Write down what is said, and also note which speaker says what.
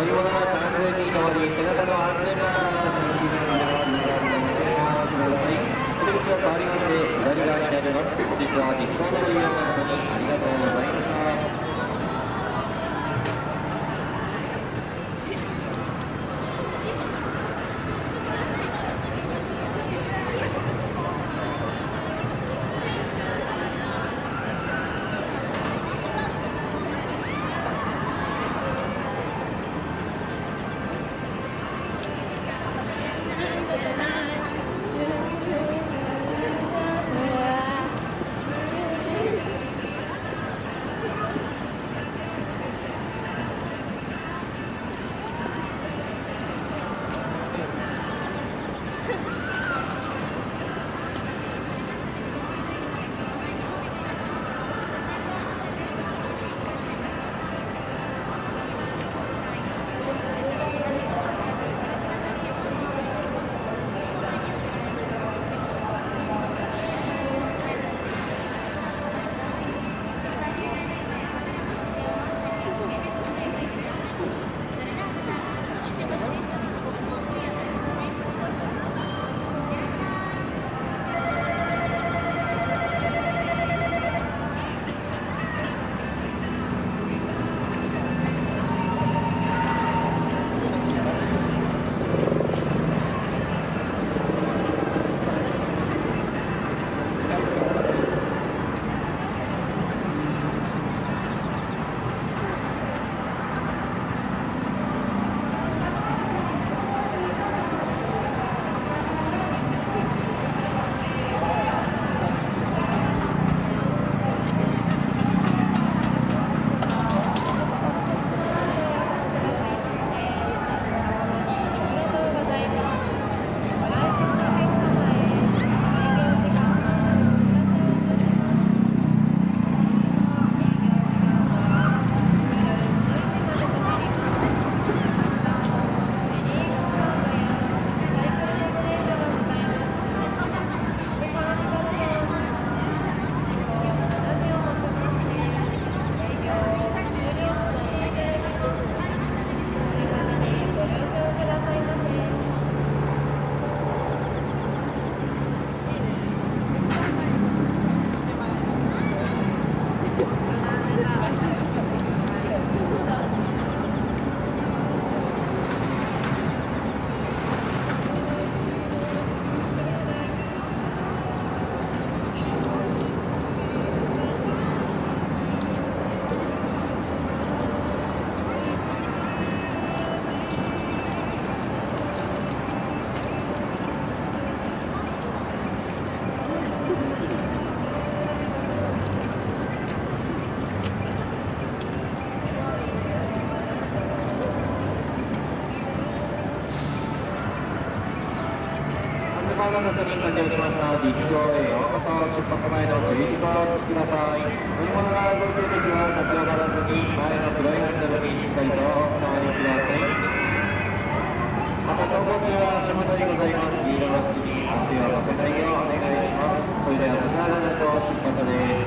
Speaker 1: 乗り物安全に変わり手形の安全な出口は変わりまして左側になります。本日はのご確認くにしました陸上へようこそ出発前の注意事項をお聞きください乗り物が動いている時は立ち上がらずに前の黒いハンドルにしっかりとお触りくださいまた走行中は足元にございます黄色の縁に足を乗せないようお願いしますそれではつながないと出発です